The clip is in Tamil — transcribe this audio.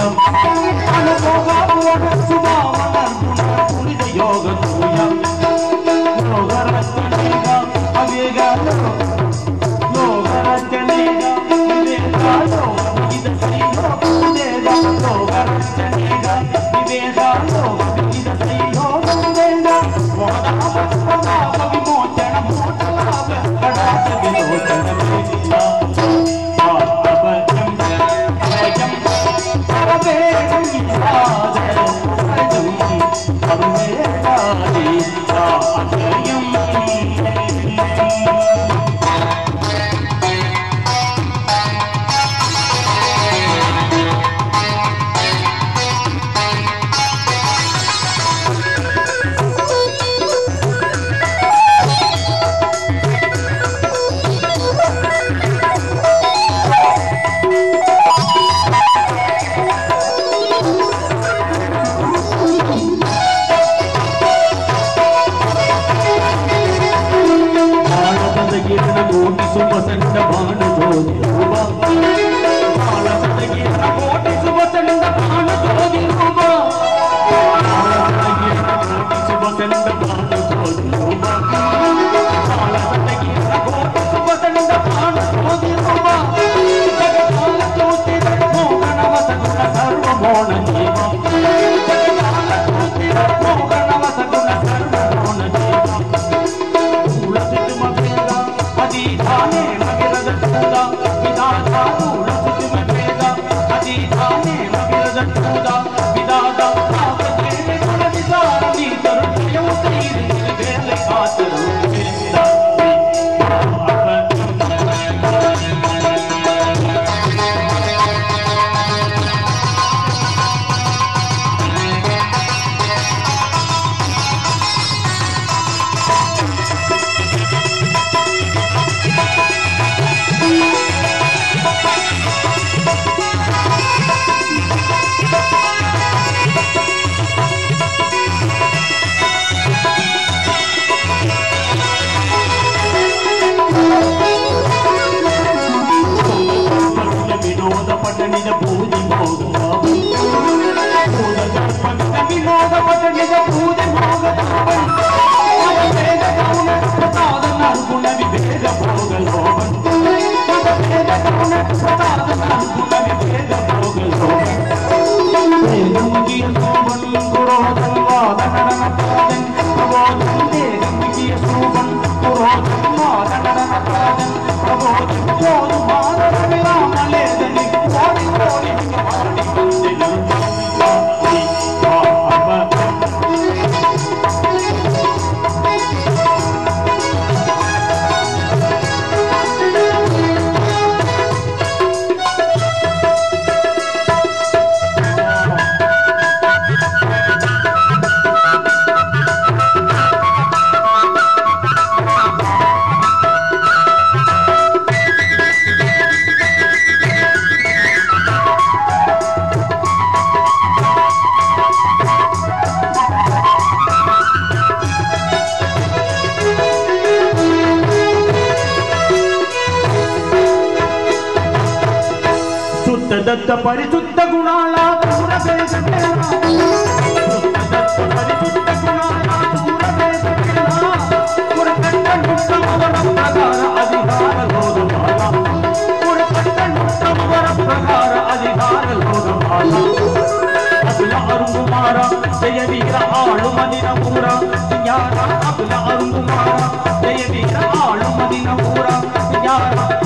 Yoga, Yoga, Yoga, Yoga, Yoga, Yoga, Yoga, Yoga, Yoga, Yoga, Yoga, Oh, சுத்த தத்த பரிசுத்த குணாலா தூர அருங்குமாரா ஜெய வீர ஆளும் மதினம் கூறா யாரா